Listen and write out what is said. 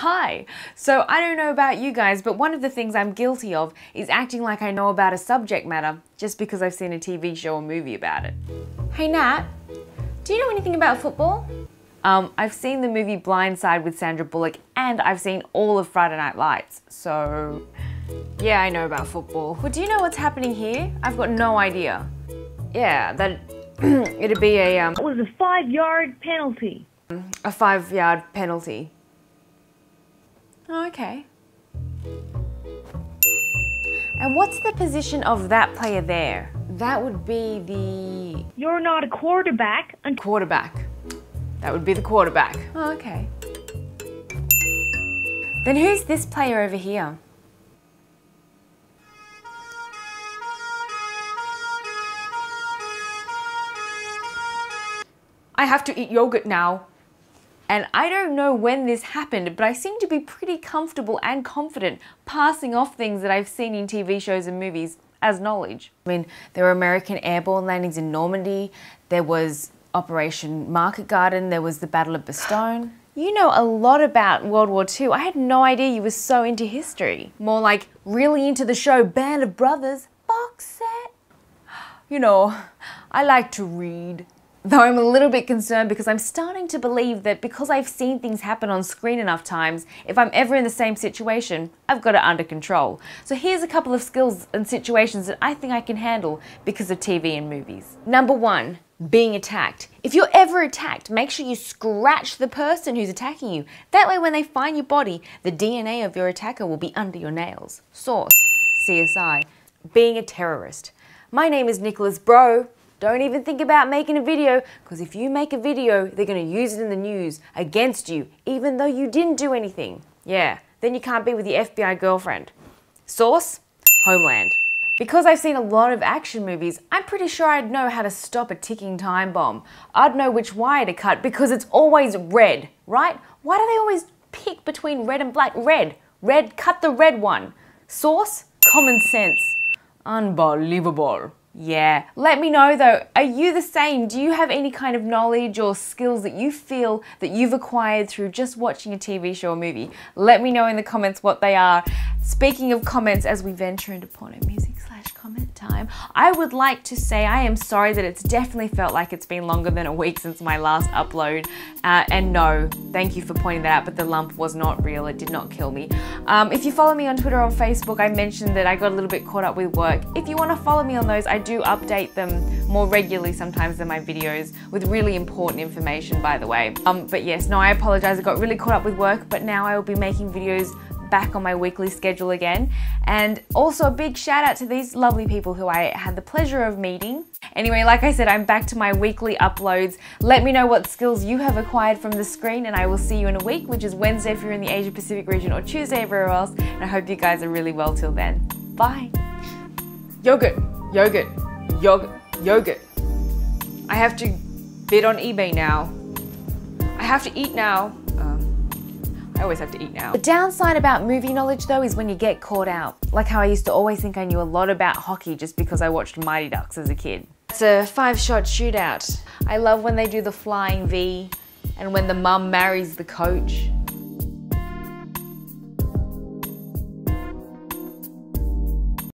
Hi! So I don't know about you guys, but one of the things I'm guilty of is acting like I know about a subject matter just because I've seen a TV show or movie about it. Hey Nat, do you know anything about football? Um, I've seen the movie Blindside with Sandra Bullock and I've seen all of Friday Night Lights, so yeah, I know about football. But do you know what's happening here? I've got no idea. Yeah, that it'd be a um, It was a five yard penalty. a five yard penalty. Oh, okay. And what's the position of that player there? That would be the You're not a quarterback until quarterback. That would be the quarterback. Oh, okay. Then who's this player over here? I have to eat yogurt now. And I don't know when this happened, but I seem to be pretty comfortable and confident passing off things that I've seen in TV shows and movies as knowledge. I mean, there were American airborne landings in Normandy, there was Operation Market Garden, there was the Battle of Bastogne. You know a lot about World War II. I had no idea you were so into history. More like really into the show Band of Brothers box set. You know, I like to read. Though I'm a little bit concerned because I'm starting to believe that because I've seen things happen on screen enough times, if I'm ever in the same situation, I've got it under control. So here's a couple of skills and situations that I think I can handle because of TV and movies. Number one, being attacked. If you're ever attacked, make sure you scratch the person who's attacking you. That way when they find your body, the DNA of your attacker will be under your nails. Source, CSI. Being a terrorist. My name is Nicholas Brody. Don't even think about making a video because if you make a video, they're going to use it in the news against you, even though you didn't do anything. Yeah, then you can't be with your FBI girlfriend. Source? Homeland. Because I've seen a lot of action movies, I'm pretty sure I'd know how to stop a ticking time bomb. I'd know which wire to cut because it's always red, right? Why do they always pick between red and black? Red. Red, cut the red one. Source? Common sense. Unbelievable. Yeah. Let me know though, are you the same? Do you have any kind of knowledge or skills that you feel that you've acquired through just watching a TV show or movie? Let me know in the comments what they are. Speaking of comments, as we venture into porno music comment time, I would like to say I am sorry that it's definitely felt like it's been longer than a week since my last upload. Uh, and no, thank you for pointing that out, but the lump was not real. It did not kill me. Um, if you follow me on Twitter or Facebook, I mentioned that I got a little bit caught up with work. If you want to follow me on those, I do update them more regularly sometimes than my videos with really important information, by the way. Um, but yes, no, I apologize. I got really caught up with work, but now I will be making videos back on my weekly schedule again. And also a big shout out to these lovely people who I had the pleasure of meeting. Anyway, like I said, I'm back to my weekly uploads. Let me know what skills you have acquired from the screen and I will see you in a week, which is Wednesday if you're in the Asia Pacific region or Tuesday everywhere else. And I hope you guys are really well till then. Bye. Yogurt, yogurt, yogurt, yogurt. I have to bid on eBay now. I have to eat now. I always have to eat now. The downside about movie knowledge though is when you get caught out. Like how I used to always think I knew a lot about hockey just because I watched Mighty Ducks as a kid. It's a five shot shootout. I love when they do the flying V and when the mum marries the coach.